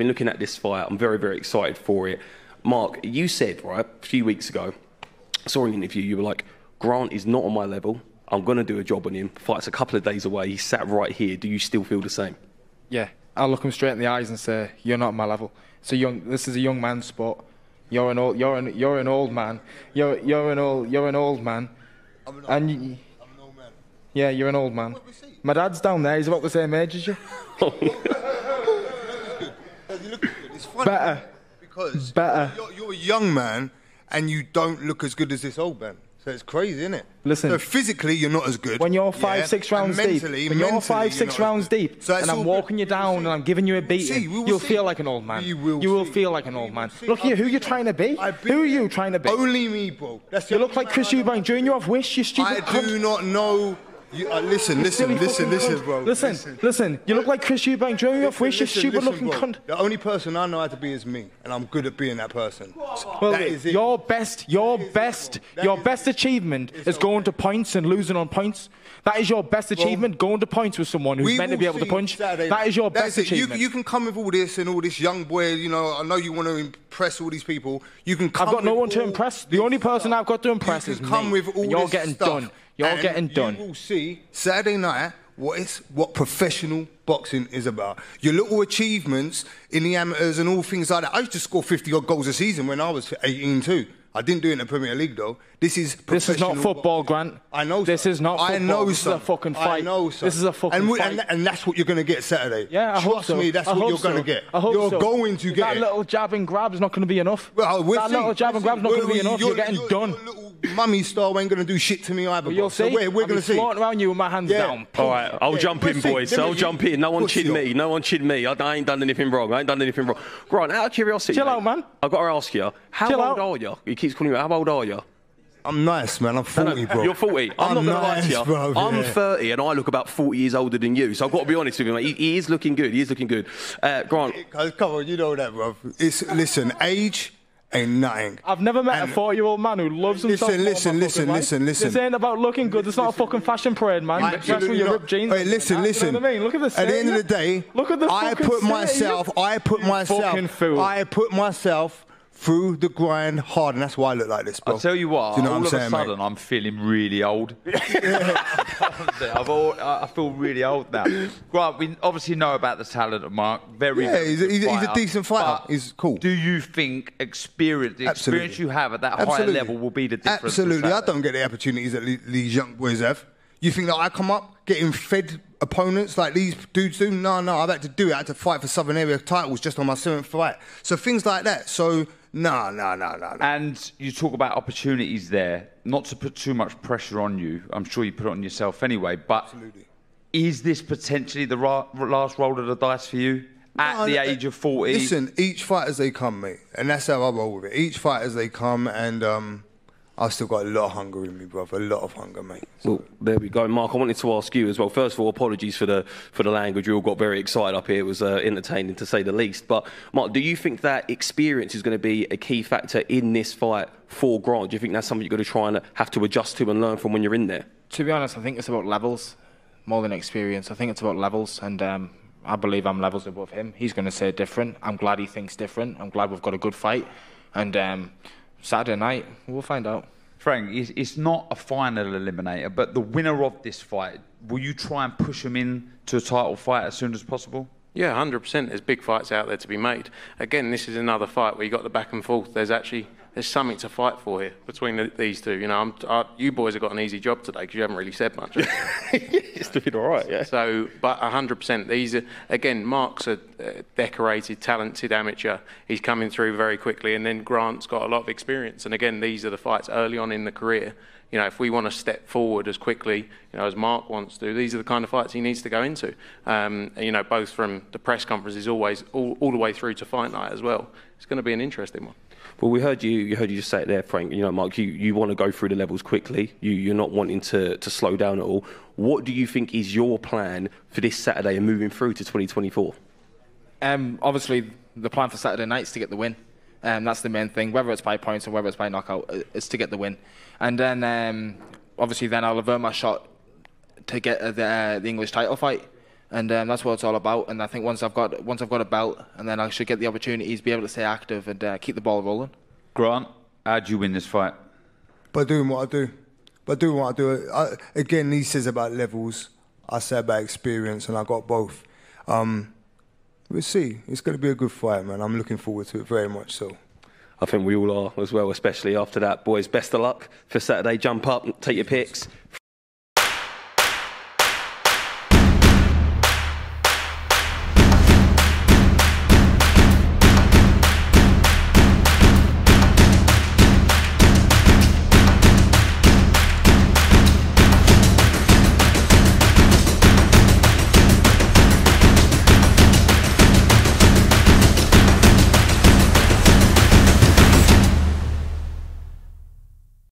been looking at this fight. I'm very, very excited for it. Mark, you said, right, a few weeks ago, I saw an interview, you were like, Grant is not on my level. I'm going to do a job on him. Fight's a couple of days away. He sat right here. Do you still feel the same? Yeah, I'll look him straight in the eyes and say, "You're not my level." So young. This is a young man's sport. You're an old. You're an. You're an old man. You're. You're an old. You're an old man. I'm an, And old, you, I'm an old man. yeah, you're an old man. What we see? My dad's down there. He's about the same age as you. You look good. It's funny. Better. Because Better. You're, you're a young man and you don't look as good as this old man. So it's crazy, isn't it? Listen. So physically, you're not as good. When you're five, yeah? six rounds mentally, deep, when you're five, six as rounds deep, So and I'm walking you down and. I'm giving you a We will see. beating, We will you'll see. feel like an old man. We will you will see. feel like an old man. Look here, I've who you trying to be? Who are you trying to be? Only me, bro. That's You look like Chris man I know. Eubank Jr. of Wish, you stupid I do not know. You, uh, listen, listen, listen, listen, cunt. bro. Listen, listen, You look like Chris Eubank Jr. of Wish, you Listen, stupid listen, looking bro. cunt. The only person I know how to be is me, and I'm good at being that person. Well, that is it. your best, your it, best, bro. Your best it. achievement is going to points and losing on points. That is your best achievement, going to points with someone who's meant to be able to punch. Saturday That is your best it. You- achievement. You, can come with all this and all this young boy. You know, I know you want to impress all these people. You can come. I've got no one to impress. The only person. I've got to impress you is can come me. with all you're getting done. You're and getting done. You will see Saturday night what is what professional boxing is about. Your little achievements in the amateurs and all things like that. I used to score 50 odd goals a season when I was 18 too. I didn't do it in the Premier League though. This is This is not football. Grant. I know. This son. is not I football. know. This is a son. fucking I know. son. This is a fucking and, we- fight. And, and that's what you're going to get Saturday. Yeah, I Trust hope so. me, that's I what hope you're going to so. get. I hope you're so. going to get that it. little jab and grab is not going to be enough. Well, we'll that see. little jab We'll and grab's see. not going to be Well, enough. your- You're getting your- done. Your little mummy style ain't going to do shit to me either. But you'll So see. we're, we're going to see. flaunting around you with my hands Yeah. down. All right, I'll jump in, boys. I'll jump in. No one Push chin me. No one chin me. I, I ain't done anything wrong. I ain't done anything wrong. Grant, out of curiosity. Chill mate, out, man. I've got to ask you, how old are you? He keeps calling you. How old are you? I'm nice, man. I'm 40, bro. You're 40. I'm, not going to lie to you. Bro, I'm yeah. 30 and I look about 40 years older than you. So I've got to be honest with you, mate. He, he is looking good. He is looking good. Uh, Grant, come on, you know that, bro. It's listen, age ain't nothing. I've never met And- a 40 year old man who loves himself. Listen, listen, listen, fucking listen, listen. This ain't about looking good. It's not a fucking fashion parade, man. You dress with Absolutely your not. ripped jeans. Hey, listen, and that, listen. You know what I mean? Look at the At the end of the day, Look at the I put myself. I put you myself. fucking fool. I put myself through the grind hard, and that's why I look like this, bro. I'll tell you what, Do you know all what I'm of saying, a sudden mate? I'm feeling really old. I've all, I I feel really old now. Grant, we obviously know about the talent of Mark. Very, Yeah, very he's a- he's a- he's a decent fighter. He's cool. Do you think experience, the Absolutely. experience you have at that Absolutely. higher level will be the difference? Absolutely. I don't get the opportunities that these young boys have. You think that I come up getting fed opponents like these dudes do? No, no. I've had to do it. I had to fight for Southern Area titles just on my seventh fight. So things like that. So no, no, no, no, no. And you talk about opportunities there, not to put too much pressure on you. I'm sure you put it on yourself anyway. But Absolutely. is this potentially the ra- last roll of the dice for you at No, the no, age of 40? Listen, each fight as they come, mate, and that's how I roll with it. Each fight as they come, and um, I've still got a lot of hunger in me, brother. A lot of hunger, mate. Well, there we go, Mark. I wanted to ask you as well. First of all, apologies for the for the language. We all got very excited up here. It was uh, entertaining to say the least. But Mark, do you think that experience is going to be a key factor in this fight for Grant? Do you think that's something you're going to try and have to adjust to and learn from when you're in there? To be honest, I think it's about levels more than experience. I think it's about levels, and um, I believe I'm levels above him. He's going to say different. I'm glad he thinks different. I'm glad we've got a good fight, and um, Saturday night we'll find out. Frank, it's, it's not a final eliminator, but the winner of this fight, will you try and push him in to a title fight as soon as possible? Yeah, 100%. There's big fights out there to be made. Again, this is another fight where you got the back and forth. There's actually there's something to fight for here between the, these two. You know, I'm, I, you boys have got an easy job today because you haven't really said much. it's doing all right, yeah. So, but 100%. These are, again, Mark's a uh, decorated, talented amateur. He's coming through very quickly, and then Grant's got a lot of experience. And again, these are the fights early on in the career. You know, if we want to step forward as quickly, you know, as Mark wants to, these are the kind of fights he needs to go into. Um, you know, both from the press conferences, always all, all the way through to fight night as well. It's going to be an interesting one. Well, we heard you. You heard you just say it there, Frank. You know, Mark. You, you want to go through the levels quickly. You you're not wanting to, to slow down at all. What do you think is your plan for this Saturday and moving through to 2024? Um, obviously, the plan for Saturday night is to get the win. Um, that's the main thing. Whether it's by points or whether it's by knockout, it's to get the win. And then, um, obviously, then I'll avert my shot to get uh, the, uh, the English title fight. And um, that's what it's all about. And I think once I've got once I've got a belt, and then I should get the opportunities, to be able to stay active and uh, keep the ball rolling. Grant, how do you win this fight? By doing what I do. By doing what I do. I, again, he says about levels. I say about experience, and I got both. Um, we'll see. It's going to be a good fight, man. I'm looking forward to it very much so. I think we all are as well, especially after that. Boys, best of luck for Saturday. Jump up, take your picks.